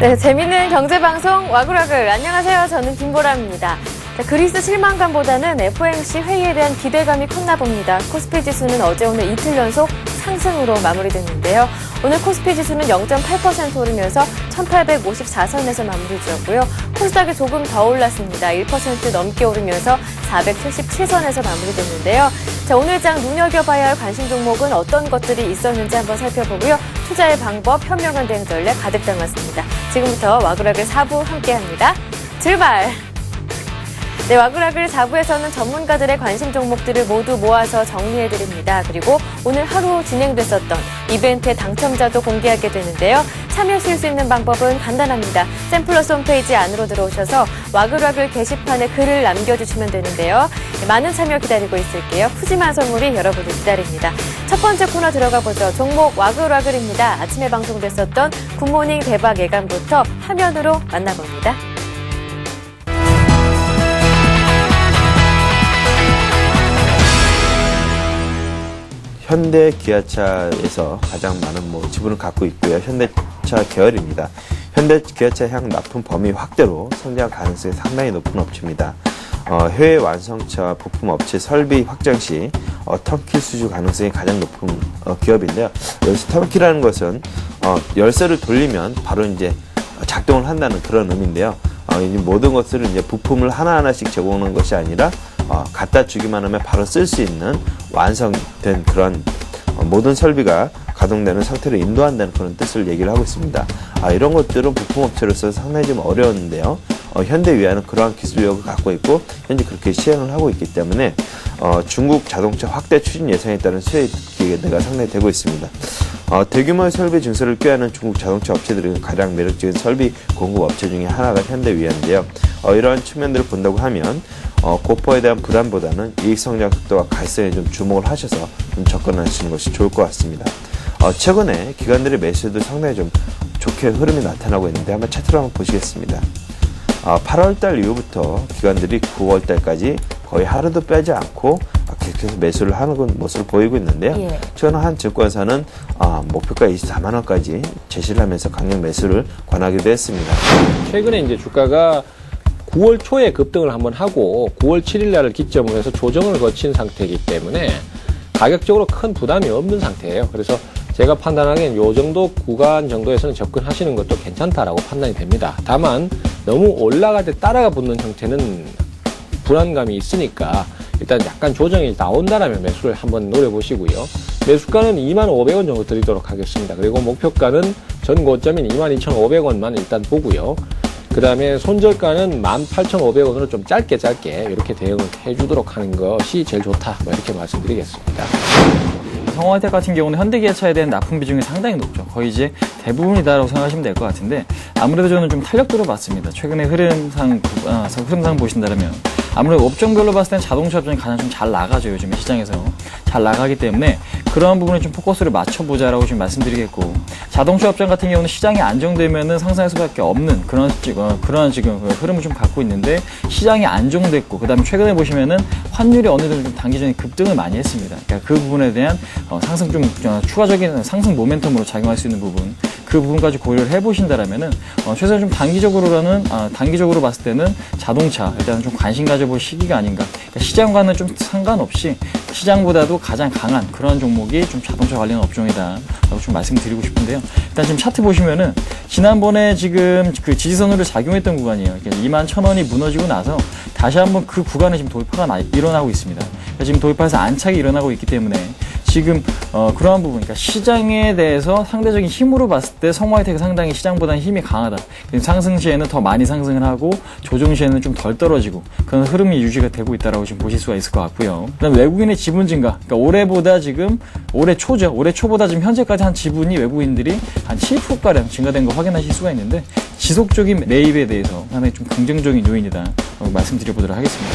네, 재밌는 경제 방송 와글와글. 안녕하세요. 저는 김보람입니다. 자, 그리스 실망감보다는 FOMC 회의에 대한 기대감이 컸나 봅니다. 코스피 지수는 어제 오늘 이틀 연속 상승으로 마무리됐는데요. 오늘 코스피 지수는 0.8% 오르면서 1854선에서 마무리 지었고요. 코스닥이 조금 더 올랐습니다. 1% 넘게 오르면서 477선에서 마무리됐는데요. 자, 오늘 장 눈여겨봐야 할 관심 종목은 어떤 것들이 있었는지 한번 살펴보고요. 투자의 방법, 현명한 대응 전략 가득 담았습니다. 지금부터 와그락을 4부 함께합니다. 출발! 네, 와그락을 4부에서는 전문가들의 관심 종목들을 모두 모아서 정리해드립니다. 그리고 오늘 하루 진행됐었던 이벤트의 당첨자도 공개하게 되는데요. 참여하실 수 있는 방법은 간단합니다. 샘플러스 홈페이지 안으로 들어오셔서 와글와글 게시판에 글을 남겨주시면 되는데요. 네, 많은 참여 기다리고 있을게요. 푸짐한 선물이 여러분을 기다립니다. 첫 번째 코너 들어가 보죠. 종목 와글와글입니다. 아침에 방송됐었던 굿모닝 대박 예감부터 화면으로 만나봅니다. 현대 기아차에서 가장 많은 뭐 지분을 갖고 있고요. 현대차 계열입니다. 현대 기아차 향 납품 범위 확대로 성장 가능성이 상당히 높은 업체입니다. 어, 해외 완성차 부품 업체 설비 확장 시 어, 터키 수주 가능성이 가장 높은 어, 기업인데요. 여기서 터키라는 것은 어, 열쇠를 돌리면 바로 이제 작동을 한다는 그런 의미인데요. 어, 이 모든 것을 이제 부품을 하나하나씩 제공하는 것이 아니라 어, 갖다 주기만 하면 바로 쓸 수 있는 완성된 그런 어, 모든 설비가 가동되는 상태로 인도한다는 그런 뜻을 얘기를 하고 있습니다. 아, 이런 것들은 부품업체로서 상당히 좀 어려웠는데요. 어, 현대위아는 그러한 기술력을 갖고 있고 현재 그렇게 시행을 하고 있기 때문에 어, 중국 자동차 확대 추진 예상에 따른 수혜 기대가 상당히 되고 있습니다. 어, 대규모의 설비 증설을 꾀하는 중국 자동차 업체들은 가장 매력적인 설비 공급 업체 중에 하나가 현대위아인데요. 어, 이러한 측면들을 본다고 하면 어, 고퍼에 대한 불안보다는 이익 성장 속도와 갈성에 좀 주목을 하셔서 좀 접근하시는 것이 좋을 것 같습니다. 어, 최근에 기관들의 매수도 상당히 좀 좋게 흐름이 나타나고 있는데 한번 차트로 한번 보시겠습니다. 어, 8월달 이후부터 기관들이 9월달까지 거의 하루도 빼지 않고 계속해서 매수를 하는 모습을 보이고 있는데요. 예. 최근 한 증권사는 아, 목표가 24만 원까지 제시를 하면서 강력 매수를 권하기도 했습니다. 최근에 이제 주가가 9월 초에 급등을 한번 하고 9월 7일 날을 기점으로 해서 조정을 거친 상태이기 때문에 가격적으로 큰 부담이 없는 상태예요. 그래서 제가 판단하기엔 요 정도 구간 정도에서는 접근하시는 것도 괜찮다라고 판단이 됩니다. 다만 너무 올라갈 때 따라가 붙는 형태는 불안감이 있으니까 일단 약간 조정이 나온다라면 매수를 한번 노려보시고요. 매수가는 25,500원 정도 드리도록 하겠습니다. 그리고 목표가는 전 고점인 22,500원만 일단 보고요. 그 다음에 손절가는 18,500원으로 좀 짧게 짧게 이렇게 대응을 해주도록 하는 것이 제일 좋다. 뭐 이렇게 말씀드리겠습니다. 성화tek 같은 경우는 현대기아차에 대한 납품 비중이 상당히 높죠. 거의 이제 대부분이다라고 생각하시면 될 것 같은데 아무래도 저는 좀 탄력도를 봤습니다. 최근에 흐름상 아, 흐름상 보신다면 아무래도 업종별로 봤을 땐 자동차 업종이 가장 좀 잘 나가죠. 요즘에 시장에서 잘 나가기 때문에 그러한 부분에 좀 포커스를 맞춰보자라고 지금 말씀드리겠고 자동차 업종 같은 경우는 시장이 안정되면은 상승할 수밖에 없는 그런 어, 그런 지금 흐름을 좀 갖고 있는데 시장이 안정됐고 그다음에 최근에 보시면은 환율이 어느 정도 좀 단기전에 급등을 많이 했습니다. 그러니까 그 부분에 대한 어, 상승 좀 어, 추가적인 상승 모멘텀으로 작용할 수 있는 부분 그 부분까지 고려를 해보신다라면은 어, 최소한 좀 단기적으로라는 아, 단기적으로 봤을 때는 자동차 일단 좀 관심 가져볼 시기가 아닌가. 그러니까 시장과는 좀 상관없이 시장보다도 가장 강한 그런 종목이 좀 자동차 관련 업종이다라고 좀 말씀드리고 싶은데요. 일단 지금 차트 보시면은 지난번에 지금 그 지지선으로 작용했던 구간이에요. 2만 천 원이 무너지고 나서 다시 한번 그 구간에 지금 돌파가 나, 일어나고 있습니다. 그러니까 지금 돌파에서 안착이 일어나고 있기 때문에 지금 어, 그러한 부분, 그러니까 시장에 대해서 상대적인 힘으로 봤을 때 성화혜택이 상당히 시장보다는 힘이 강하다. 상승 시에는 더 많이 상승을 하고 조정 시에는 좀 덜 떨어지고 그런 흐름이 유지가 되고 있다라고 지금 보실 수가 있을 것 같고요. 그다음 외국인의 지분 증가, 그러니까 올해보다 지금 올해 초죠. 올해 초보다 지금 현재까지 한 지분이 외국인들이 한 7%가량 증가된 거 확인하실 수가 있는데 지속적인 매입에 대해서 상당히 좀 긍정적인 요인이다. 어, 말씀드려보도록 하겠습니다.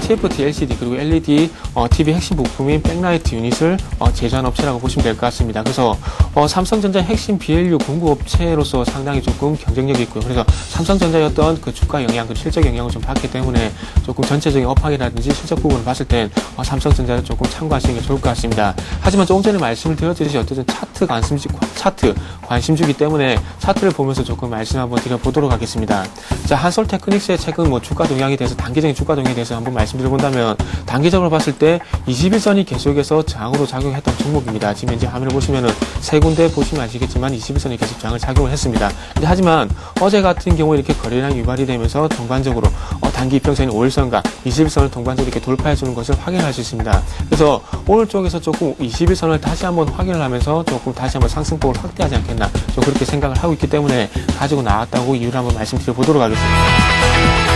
TFT LCD 그리고 LED 어, TV 핵심 부품인 백라이트 유닛을 어, 제조한 업체라고 보시면 될 것 같습니다. 그래서 어, 삼성전자 핵심 BLU 공급 업체로서 상당히 조금 경쟁력이 있고요. 그래서 삼성전자의 어떤 그 주가 영향, 그 실적 영향을 좀 받기 때문에 조금 전체적인 업황이라든지 실적 부분을 봤을 땐 어, 삼성전자를 조금 참고하시는 게 좋을 것 같습니다. 하지만 조금 전에 말씀을 드렸듯이 어쨌든 차트 관심주, 차트 관심주기 때문에 차트를 보면서 조금 말씀 한번 드려보도록 하겠습니다. 자, 한솔 테크닉스의 최근 뭐 주가 동향에 대해서 단기적인 주가 동향에 대해서 한번 말씀드려본다면 단기적으로 봤을 때 21선이 계속해서 저항으로 작용 했던 종목입니다. 지금 현재 화면을 보시면은 세 군데 보시면 아시겠지만 21선이 계속 저항을 작용을 했습니다. 근데 하지만 어제 같은 경우에 이렇게 거래량이 유발이 되면서 동반적으로 어, 단기 이평선인 5일선과 21선을 동반적으로 이렇게 돌파해 주는 것을 확인할 수 있습니다. 그래서 오늘 쪽에서 조금 21선을 다시 한번 확인을 하면서 조금 다시 한번 상승폭을 확대하지 않겠나 좀 그렇게 생각을 하고 있기 때문에 가지고 나왔다고 이유를 한번 말씀드려 보도록 하겠습니다.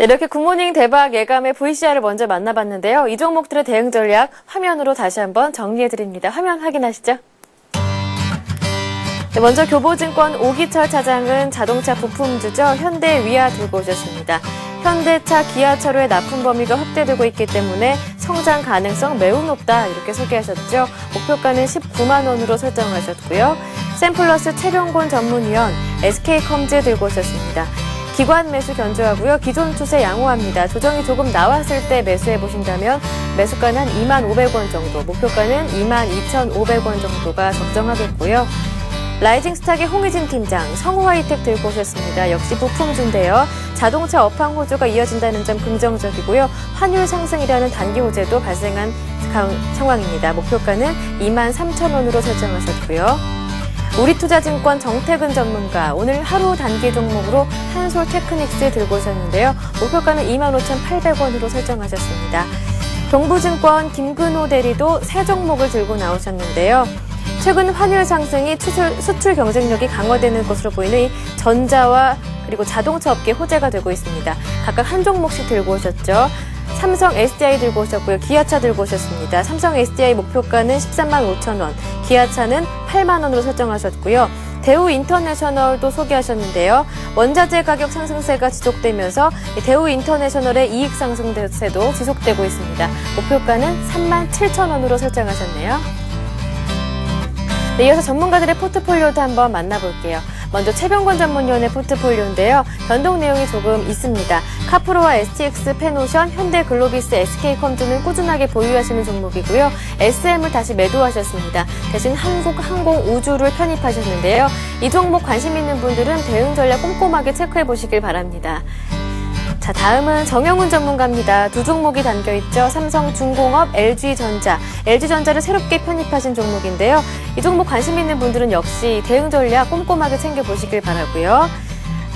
네, 이렇게 굿모닝 대박 예감의 VCR을 먼저 만나봤는데요. 이 종목들의 대응 전략 화면으로 다시 한번 정리해드립니다. 화면 확인하시죠. 네, 먼저 교보증권 오기철 차장은 자동차 부품주죠. 현대 위아 들고 오셨습니다. 현대차, 기아차로의 납품 범위가 확대되고 있기 때문에 성장 가능성 매우 높다 이렇게 소개하셨죠. 목표가는 19만 원으로 설정하셨고요. 샘플러스 최병곤 전문위원 SK컴즈 들고 오셨습니다. 기관 매수 견조하고요. 기존 추세 양호합니다. 조정이 조금 나왔을 때 매수해 보신다면 매수가는 한 2만 500원 정도, 목표가는 2만 2,500원 정도가 적정하겠고요. 라이징 스탁의 홍희진 팀장, 성우하이텍 들고 오셨습니다. 역시 부품주인데요. 자동차 업황 호조가 이어진다는 점 긍정적이고요. 환율 상승이라는 단기 호재도 발생한 상황입니다. 목표가는 2만 3천 원으로 설정하셨고요. 우리투자증권 정태근 전문가 오늘 하루 단기 종목으로 한솔 테크닉스 들고 오셨는데요. 목표가는 25,800원으로 설정하셨습니다. 동부증권 김근호 대리도 새 종목을 들고 나오셨는데요. 최근 환율 상승이 수출, 수출 경쟁력이 강화되는 것으로 보이는 이 전자와 그리고 자동차 업계 호재가 되고 있습니다. 각각 한 종목씩 들고 오셨죠. 삼성 SDI 들고 오셨고요. 기아차 들고 오셨습니다. 삼성 SDI 목표가는 13만 5천 원, 기아차는 8만 원으로 설정하셨고요. 대우 인터내셔널도 소개하셨는데요. 원자재 가격 상승세가 지속되면서 대우 인터내셔널의 이익 상승세도 지속되고 있습니다. 목표가는 3만 7천 원으로 설정하셨네요. 네, 이어서 전문가들의 포트폴리오도 한번 만나볼게요. 먼저 최병권 전문위원의 포트폴리오인데요. 변동 내용이 조금 있습니다. 카프로와 STX, 페노션, 현대 글로비스, SK컴즈는 꾸준하게 보유하시는 종목이고요. SM을 다시 매도하셨습니다. 대신 한국 항공 우주를 편입하셨는데요. 이 종목 관심 있는 분들은 대응 전략 꼼꼼하게 체크해 보시길 바랍니다. 자, 다음은 정영훈 전문가입니다. 두 종목이 담겨 있죠. 삼성 중공업, LG전자. LG전자를 새롭게 편입하신 종목인데요. 이 종목 관심 있는 분들은 역시 대응 전략 꼼꼼하게 챙겨 보시길 바라고요.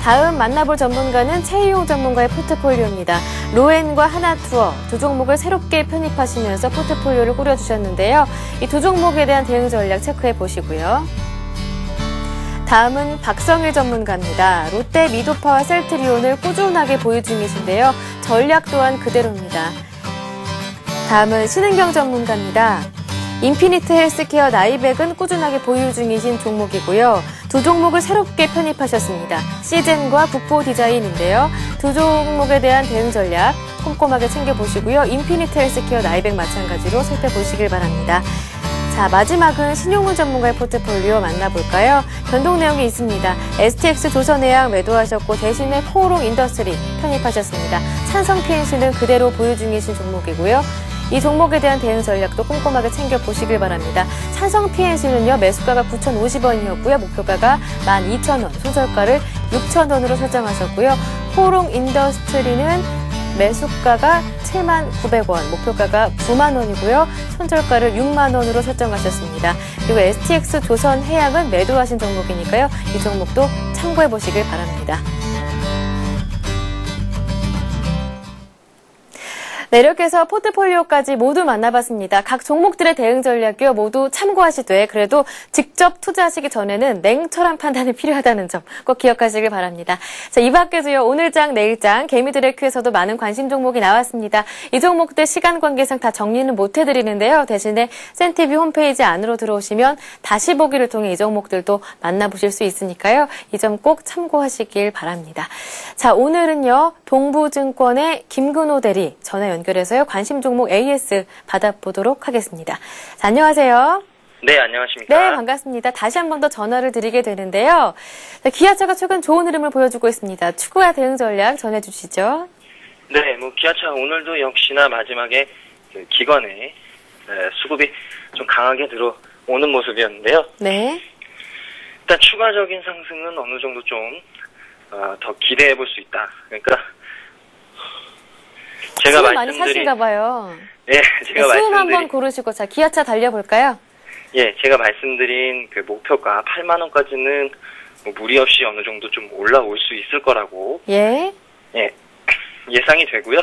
다음 만나볼 전문가는 최희용 전문가의 포트폴리오입니다. 로엔과 하나투어 두 종목을 새롭게 편입하시면서 포트폴리오를 꾸려주셨는데요. 이 두 종목에 대한 대응 전략 체크해 보시고요. 다음은 박성일 전문가입니다. 롯데 미도파와 셀트리온을 꾸준하게 보유 중이신데요. 전략 또한 그대로입니다. 다음은 신은경 전문가입니다. 인피니트 헬스케어 나이백은 꾸준하게 보유 중이신 종목이고요. 두 종목을 새롭게 편입하셨습니다. 씨젠과 국보 디자인인데요. 두 종목에 대한 대응 전략 꼼꼼하게 챙겨보시고요. 인피니트 헬스케어 나이백 마찬가지로 살펴보시길 바랍니다. 자, 마지막은 신용훈 전문가의 포트폴리오 만나볼까요? 변동 내용이 있습니다. STX 조선해양 매도하셨고 대신에 코오롱 인더스트리 편입하셨습니다. 찬성 PNC는 그대로 보유 중이신 종목이고요. 이 종목에 대한 대응 전략도 꼼꼼하게 챙겨보시길 바랍니다. 찬성 PNC는요, 매수가가 9,050원이었고요. 목표가가 12,000원, 손절가를 6,000원으로 설정하셨고요. 코오롱 인더스트리는 매수가가 7만 900원, 목표가가 9만 원이고요. 손절가를 6만 원으로 설정하셨습니다. 그리고 STX 조선 해양은 매도하신 종목이니까요. 이 종목도 참고해 보시길 바랍니다. 네, 이렇게 해서 포트폴리오까지 모두 만나봤습니다. 각 종목들의 대응 전략이요 모두 참고하시되 그래도 직접 투자하시기 전에는 냉철한 판단이 필요하다는 점 꼭 기억하시길 바랍니다. 자, 이 밖에도요 오늘장, 내일장, 개미들의 큐에서도 많은 관심 종목이 나왔습니다. 이 종목들 시간 관계상 다 정리는 못 해드리는데요. 대신에 센티비 홈페이지 안으로 들어오시면 다시 보기를 통해 이 종목들도 만나보실 수 있으니까요. 이 점 꼭 참고하시길 바랍니다. 자, 오늘은요 동부증권의 김근호 대리 전화 연 결해서요 관심 종목 AS 받아보도록 하겠습니다. 자, 안녕하세요. 네, 안녕하십니까. 네, 반갑습니다. 다시 한 번 더 전화를 드리게 되는데요. 자, 기아차가 최근 좋은 흐름을 보여주고 있습니다. 추구와 대응 전략 전해주시죠. 네, 뭐 기아차 오늘도 역시나 마지막에 그 기관에 에, 수급이 좀 강하게 들어오는 모습이었는데요. 네. 일단 추가적인 상승은 어느 정도 좀 어, 더 기대해 볼 수 있다. 그러니까 제가 많이 말씀드린 사신가 봐요. 예, 네, 제가 한번 말씀드린 고르시고 자 기아차 달려볼까요? 예, 제가 말씀드린 그 목표가 8만 원까지는 뭐 무리 없이 어느 정도 좀 올라올 수 있을 거라고 예. 예, 예상이 되고요.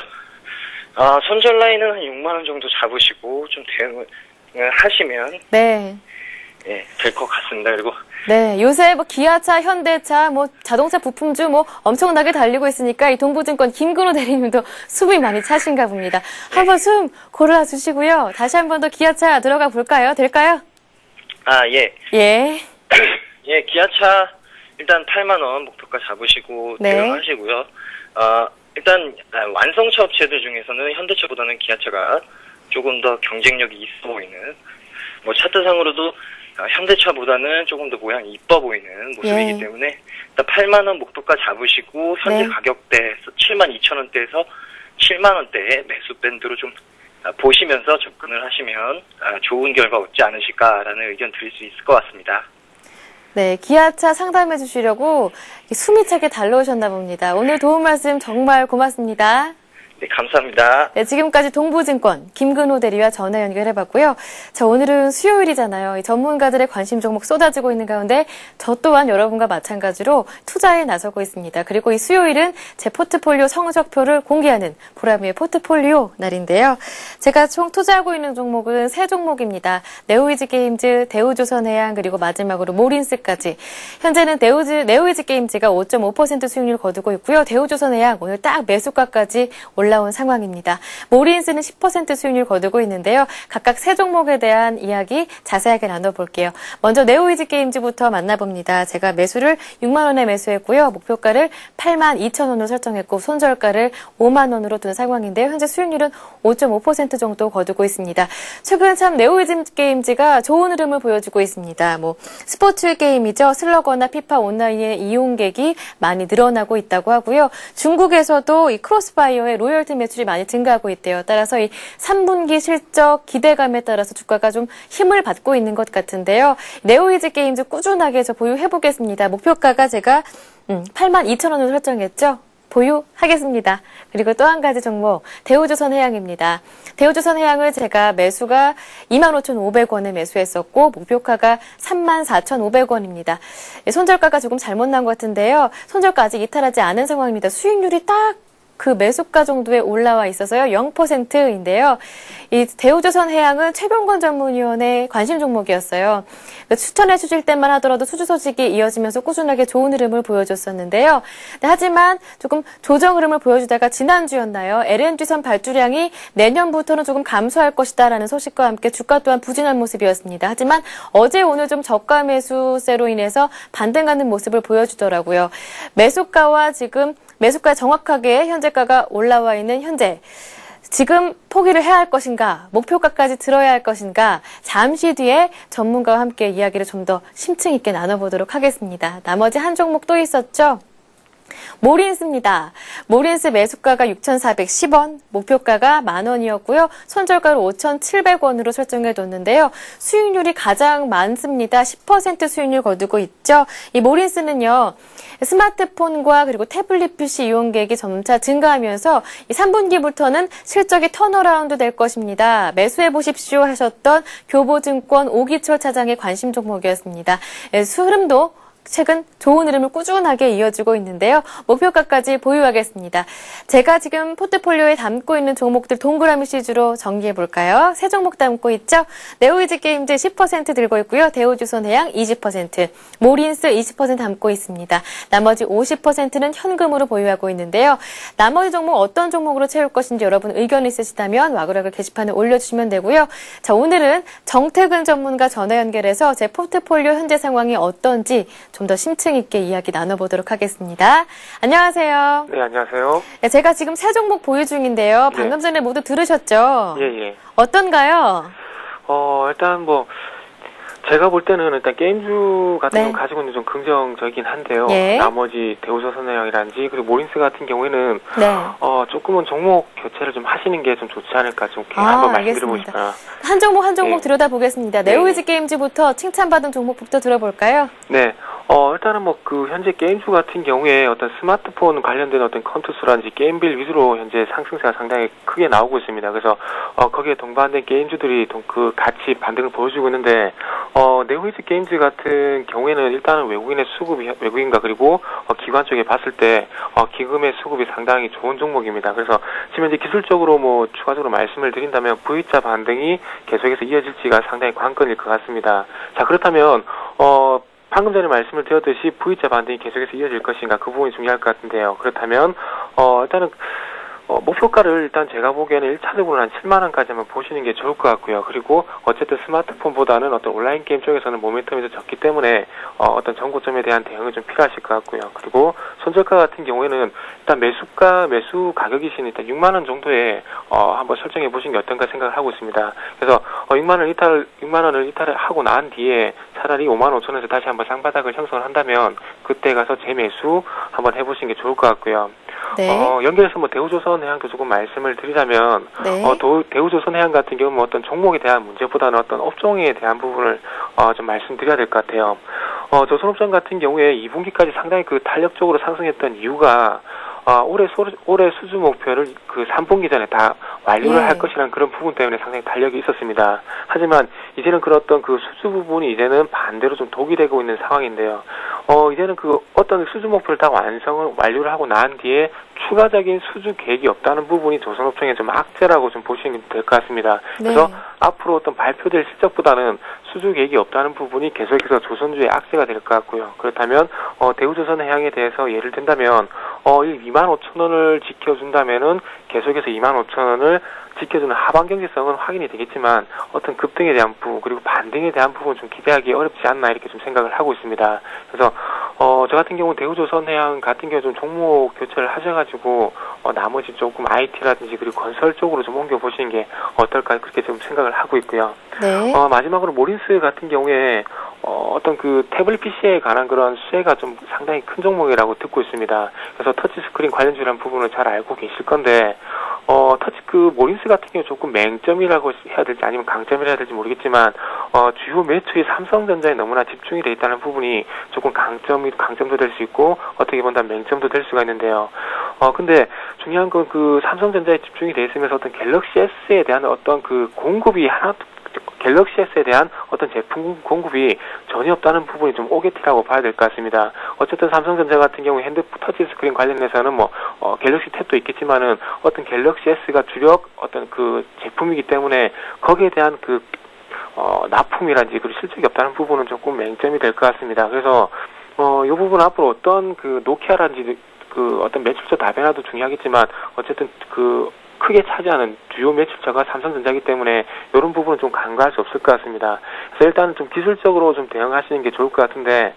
아, 손절 라인은 한 6만 원 정도 잡으시고 좀 대응을 하시면 네. 예, 될 것 같습니다. 그리고 네, 요새 뭐 기아차, 현대차, 뭐 자동차 부품주 뭐 엄청나게 달리고 있으니까 이 동부증권 김근호 대리님도 숨이 많이 차신가 봅니다. 한번 숨 골라 주시고요. 다시 한 번 더 기아차 들어가 볼까요? 될까요? 아, 예. 예. 예, 기아차 일단 8만 원 목표가 잡으시고 네. 대응하시고요. 아, 일단 아, 완성차 업체들 중에서는 현대차보다는 기아차가 조금 더 경쟁력이 있어 보이는 뭐 차트상으로도 아, 현대차보다는 조금 더 모양이 이뻐 보이는 모습이기 예. 때문에 일단 8만 원 목표가 잡으시고 현재 네. 가격대에서 7만 2천 원대에서 7만 원대의 매수 밴드로 좀 아, 보시면서 접근을 하시면 아, 좋은 결과 얻지 않으실까라는 의견 드릴 수 있을 것 같습니다. 네, 기아차 상담해 주시려고 숨이 차게 달려오셨나 봅니다. 오늘 도움 말씀 정말 고맙습니다. 네, 감사합니다. 네, 지금까지 동부증권 김근호 대리와 전화 연결해봤고요. 자, 오늘은 수요일이잖아요. 이 전문가들의 관심 종목 쏟아지고 있는 가운데 저 또한 여러분과 마찬가지로 투자에 나서고 있습니다. 그리고 이 수요일은 제 포트폴리오 성적표를 공개하는 보람의 포트폴리오 날인데요. 제가 총 투자하고 있는 종목은 세 종목입니다. 네오위즈 게임즈, 대우조선해양 그리고 마지막으로 모린스까지. 현재는 네오위즈, 네오위즈 게임즈가 5.5% 수익률 거두고 있고요. 대우조선해양 오늘 딱 매수가까지 올라 온 상황입니다. 모린스는 10% 수익률 거두고 있는데요. 각각 세 종목에 대한 이야기 자세하게 나눠볼게요. 먼저 네오위즈 게임즈부터 만나봅니다. 제가 매수를 6만 원에 매수했고요. 목표가를 8만 2천 원으로 설정했고 손절가를 5만 원으로 둔 상황인데요. 현재 수익률은 5.5% 정도 거두고 있습니다. 최근 참 네오위즈 게임즈가 좋은 흐름을 보여주고 있습니다. 뭐 스포츠 게임이죠. 슬러거나 피파 온라인의 이용객이 많이 늘어나고 있다고 하고요. 중국에서도 이 크로스파이어의 로열티 매출이 많이 증가하고 있대요. 따라서 이 3분기 실적 기대감에 따라서 주가가 좀 힘을 받고 있는 것 같은데요. 네오위즈 게임즈 꾸준하게 저 보유해 보겠습니다. 목표가가 제가 음, 8만 2천 원으로 설정했죠. 보유하겠습니다. 그리고 또 한 가지 종목 대우조선 해양입니다. 대우조선 해양을 제가 매수가 25,500원에 매수했었고 목표가가 34,500원입니다. 손절가가 조금 잘못 난 것 같은데요. 손절가 아직 이탈하지 않은 상황입니다. 수익률이 딱 그 매수가 정도에 올라와 있어서요. 0%인데요. 이 대우조선 해양은 최병건 전문위원의 관심 종목이었어요. 그 추천해 주실 때만 하더라도 수주 소식이 이어지면서 꾸준하게 좋은 흐름을 보여줬었는데요. 네, 하지만 조금 조정 흐름을 보여주다가 지난주였나요? LNG선 발주량이 내년부터는 조금 감소할 것이다라는 소식과 함께 주가 또한 부진한 모습이었습니다. 하지만 어제 오늘 좀 저가 매수세로 인해서 반등하는 모습을 보여주더라고요. 매수가와 지금 매수가 정확하게 현재가가 올라와 있는 현재 지금 포기를 해야 할 것인가, 목표가까지 들어야 할 것인가, 잠시 뒤에 전문가와 함께 이야기를 좀 더 심층 있게 나눠보도록 하겠습니다. 나머지 한 종목 또 있었죠? 모린스입니다. 모린스 매수가가 6,410원, 목표가가 만원이었고요. 손절가를 5,700원으로 설정해 뒀는데요. 수익률이 가장 많습니다. 10% 수익률 거두고 있죠. 이 모린스는요. 스마트폰과 그리고 태블릿 PC 이용객이 점차 증가하면서 이 3분기부터는 실적이 턴어라운드 될 것입니다. 매수해 보십시오 하셨던 교보증권 오기철 차장의 관심 종목이었습니다. 예, 수흐름도 최근 좋은 흐름을 꾸준하게 이어주고 있는데요. 목표가까지 보유하겠습니다. 제가 지금 포트폴리오에 담고 있는 종목들 동그라미 시주로 정리해 볼까요? 세 종목 담고 있죠. 네오위즈 게임즈 10% 들고 있고요. 대우조선해양 20%, 모린스 20% 담고 있습니다. 나머지 50%는 현금으로 보유하고 있는데요. 나머지 종목 어떤 종목으로 채울 것인지 여러분 의견 있으시다면 와글와글 게시판에 올려주시면 되고요. 자 오늘은 정태근 전문가 전화 연결해서 제 포트폴리오 현재 상황이 어떤지 좀 더 심층 있게 이야기 나눠보도록 하겠습니다. 안녕하세요. 네, 안녕하세요. 네, 제가 지금 세 종목 보유 중인데요. 네. 방금 전에 모두 들으셨죠? 예, 예. 어떤가요? 어, 일단 뭐, 제가 볼 때는 일단 게임주 같은 네. 경우 가지고 있는 좀 긍정적이긴 한데요. 예. 나머지 대우조선해양이라든지 그리고 모린스 같은 경우에는 네. 어, 조금은 종목 교체를 좀 하시는 게 좀 좋지 않을까 좀 아, 한번. 말씀드리고 싶어요. 한 종목 한 종목 네. 들여다 보겠습니다. 네. 네오위즈 게임즈부터 칭찬받은 종목부터 들어볼까요? 네. 어, 일단은 뭐 그 현재 게임주 같은 경우에 어떤 스마트폰 관련된 어떤 컨텐츠라든지 게임빌 위주로 현재 상승세가 상당히 크게 나오고 있습니다. 그래서 어, 거기에 동반된 게임주들이 동- 그 같이 반등을 보여주고 있는데 어, 네오이즈 게임즈 같은 경우에는 일단은 외국인의 수급이 외국인과 그리고 어, 기관 쪽에 봤을 때 어, 기금의 수급이 상당히 좋은 종목입니다. 그래서 지금 이제 기술적으로 뭐 추가적으로 말씀을 드린다면 V자 반등이 계속해서 이어질지가 상당히 관건일 것 같습니다. 자 그렇다면 어 방금 전에 말씀을 드렸듯이 V자 반등이 계속해서 이어질 것인가 그 부분이 중요할 것 같은데요. 그렇다면 어 일단은 어, 목표가를 일단 제가 보기에는 1차적으로 한 7만 원까지 한번 보시는 게 좋을 것 같고요. 그리고 어쨌든 스마트폰보다는 어떤 온라인 게임 쪽에서는 모멘텀이 더 적기 때문에 어, 어떤 정고점에 대한 대응이 좀 필요하실 것 같고요. 그리고 손절가 같은 경우에는 일단 매수가 매수 가격이신 일단 6만 원 정도에 어, 한번 설정해 보시는 게 어떤가 생각을 하고 있습니다. 그래서 어, 6만 원 이탈 6만 원을 이탈을 하고 난 뒤에 차라리 5만 5천 원에서 다시 한번 상바닥을 형성을 한다면 그때 가서 재매수 한번 해보시는 게 좋을 것 같고요. 네. 어, 연결해서 뭐 대우조선 해양도 조금 말씀을 드리자면 네. 어, 도- 대우조선 해양 같은 경우는 뭐 어떤 종목에 대한 문제보다는 어떤 업종에 대한 부분을 어, 좀 말씀드려야 될 것 같아요. 어, 조선업종 같은 경우에 2분기까지 상당히 그 탄력적으로 상승했던 이유가 어, 올해 소, 올해 수주 목표를 그 3분기 전에 다 완료를 예. 할 것이라는 그런 부분 때문에 상당히 탄력이 있었습니다. 하지만 이제는 그런 어떤 그 수주 부분이 이제는 반대로 좀 독이 되고 있는 상황인데요. 어, 이제는 그 어떤 수주 목표를 다 완성을 완료를 하고 난 뒤에 추가적인 수주 계획이 없다는 부분이 조선업종의 좀 악재라고 좀 보시면 될 것 같습니다. 그래서 네. 앞으로 어떤 발표될 실적보다는 수주 계획이 없다는 부분이 계속해서 조선주의 악재가 될 것 같고요. 그렇다면 어, 대우조선해양에 대해서 예를 든다면 어, 이 2만 5천 원을 지켜준다면은 계속해서 2만 5천 원을 지켜주는 하반 경제성은 확인이 되겠지만 어떤 급등에 대한 부분 그리고 반등에 대한 부분 좀 기대하기 어렵지 않나 이렇게 좀 생각을 하고 있습니다. 그래서 어, 저 같은 경우 대우조선해양 같은 경우 좀 종목 교체를 하셔가지고 어, 나머지 조금 IT라든지 그리고 건설 쪽으로 좀 옮겨 보시는 게 어떨까 그렇게 좀 생각을 하고 있고요. 네. 어, 마지막으로 모린스 같은 경우에 어, 어떤 그 태블릿 PC에 관한 그런 수혜가 좀 상당히 큰 종목이라고 듣고 있습니다. 그래서 터치 스크린 관련주라는 부분을 잘 알고 계실 건데 어, 터치 그 모린스 같은 경우 조금 맹점이라고 해야 될지 아니면 강점이라 해야 될지 모르겠지만 어, 주요 매출이 삼성전자에 너무나 집중이 돼 있다는 부분이 조금 강점이 강점도 될 수 있고 어떻게 본다면 맹점도 될 수가 있는데요. 어, 근데 중요한 건 그 삼성전자에 집중이 돼 있으면서 어떤 갤럭시 S에 대한 어떤 그 공급이 하나 갤럭시 S에 대한 어떤 제품 공급이 전혀 없다는 부분이 좀 옥에 티라고 봐야 될 것 같습니다. 어쨌든 삼성전자 같은 경우 핸드 터치 스크린 관련해서는 뭐 어, 갤럭시 탭도 있겠지만은 어떤 갤럭시 S가 주력 어떤 그 제품이기 때문에 거기에 대한 그 어, 납품이라든지 그리고 실적이 없다는 부분은 조금 맹점이 될 것 같습니다. 그래서 어, 이 부분 앞으로 어떤 그 노키아라든지 그 어떤 매출처 다변화도 중요하겠지만 어쨌든 그 크게 차지하는 주요 매출처가 삼성전자이기 때문에 이런 부분은 좀 간과할 수 없을 것 같습니다. 그래서 일단은 좀 기술적으로 좀 대응하시는 게 좋을 것 같은데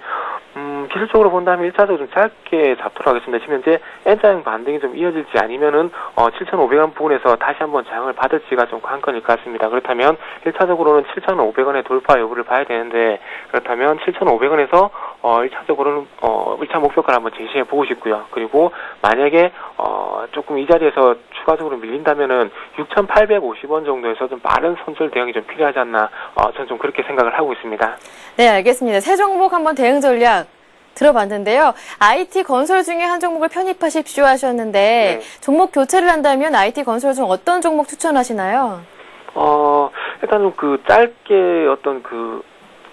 음, 기술적으로 본다면 1차적으로 좀 짧게 잡도록 하겠습니다. 지금 현재 N자형 반등이 좀 이어질지 아니면은 어, 7,500원 부분에서 다시 한번 장을 받을지가 좀 관건일 것 같습니다. 그렇다면 1차적으로는 7,500원의 돌파 여부를 봐야 되는데 그렇다면 7,500원에서 어, 1차적으로는 어, 1차 목표가를 한번 제시해 보고 싶고요. 그리고 만약에 어, 조금 이 자리에서 추가적으로 밀린다면은 6,850원 정도에서 좀 빠른 손절 대응이 좀 필요하지 않나 어, 저는 좀 그렇게 생각을 하고 있습니다. 네, 알겠습니다. 새 종목 한번 대응 전략 들어봤는데요. IT 건설 중에 한 종목을 편입하십시오 하셨는데 네. 종목 교체를 한다면 IT 건설 중 어떤 종목 추천하시나요? 어, 일단은 그 짧게 어떤 그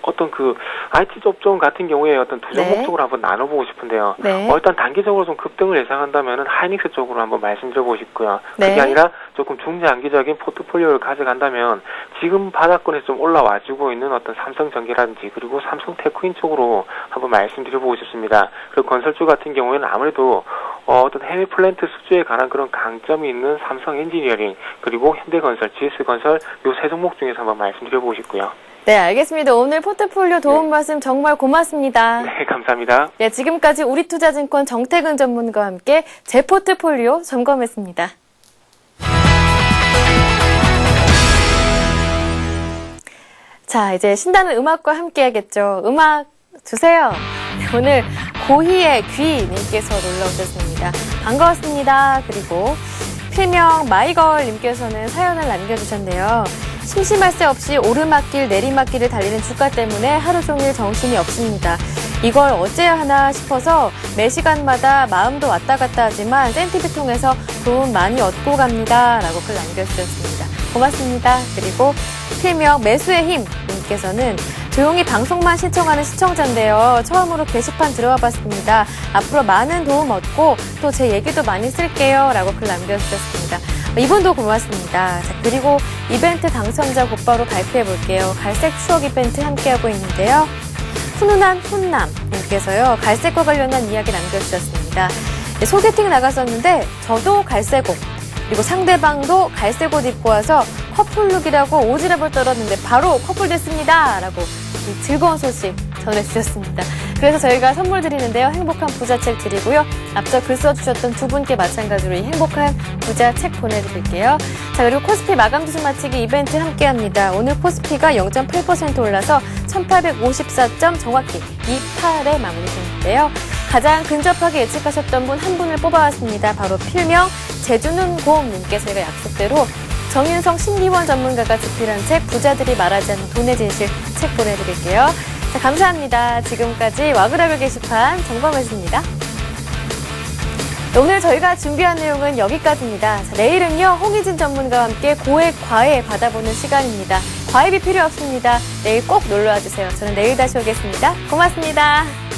어떤 그 IT 접종 같은 경우에 어떤 두 네. 종목 쪽으로 한번 나눠보고 싶은데요. 네. 어, 일단 단기적으로 좀 급등을 예상한다면은 하이닉스 쪽으로 한번 말씀드려보고 싶고요. 네. 그게 아니라 조금 중장기적인 포트폴리오를 가져간다면 지금 바닥권에서 좀 올라와주고 있는 어떤 삼성전기라든지 그리고 삼성 테크윈 쪽으로 한번 말씀드려보고 싶습니다. 그리고 건설주 같은 경우에는 아무래도 어, 어떤 해외 플랜트 수주에 관한 그런 강점이 있는 삼성 엔지니어링 그리고 현대건설, GS건설 요 세 종목 중에서 한번 말씀드려보고 싶고요. 네, 알겠습니다. 오늘 포트폴리오 도움 말씀 정말 고맙습니다. 네, 감사합니다. 네, 지금까지 우리투자증권 정태근 전문가와 함께 제 포트폴리오 점검했습니다. 자, 이제 신나는 음악과 함께 하겠죠. 음악 주세요. 네, 오늘 고희의 귀님께서 놀러 오셨습니다. 반가웠습니다. 그리고 필명 마이걸님께서는 사연을 남겨주셨네요. 심심할 새 없이 오르막길 내리막길을 달리는 주가 때문에 하루 종일 정신이 없습니다. 이걸 어째야 하나 싶어서 매 시간마다 마음도 왔다 갔다 하지만 센티비 통해서 도움 많이 얻고 갑니다. 라고 글 남겨주셨습니다. 고맙습니다. 그리고 필명 매수의 힘 님께서는 조용히 방송만 신청하는 시청자인데요. 처음으로 게시판 들어와 봤습니다. 앞으로 많은 도움 얻고 또 제 얘기도 많이 쓸게요. 라고 글 남겨주셨습니다. 이분도 고맙습니다. 자, 그리고 이벤트 당첨자 곧바로 발표해 볼게요. 갈색 추억 이벤트 함께하고 있는데요. 훈훈한 훈남님께서요. 갈색과 관련한 이야기 남겨주셨습니다. 네, 소개팅 나갔었는데 저도 갈색 옷 그리고 상대방도 갈색 옷 입고 와서 커플룩이라고 오지랖을 떨었는데 바로 커플 됐습니다. 라고 이 즐거운 소식 전해주셨습니다. 그래서 저희가 선물 드리는데요. 행복한 부자 책 드리고요. 앞서 글 써주셨던 두 분께 마찬가지로 이 행복한 부자 책 보내드릴게요. 자, 그리고 코스피 마감 지수 맞히기 이벤트 함께 합니다. 오늘 코스피가 0.8% 올라서 1854점 정확히 28에 마무리됐는데요. 가장 근접하게 예측하셨던 분 한 분을 뽑아왔습니다. 바로 필명 제주는 곰님께 저희가 약속대로 정윤성 심리원 전문가가 집필한 책 부자들이 말하지 않는 돈의 진실 책 보내드릴게요. 자, 감사합니다. 지금까지 와그라글 게시판 정범했습니다. 오늘 저희가 준비한 내용은 여기까지입니다. 자, 내일은요, 홍희진 전문가와 함께 고액 과외 받아보는 시간입니다. 과외비 필요 없습니다. 내일 꼭 놀러와 주세요. 저는 내일 다시 오겠습니다. 고맙습니다.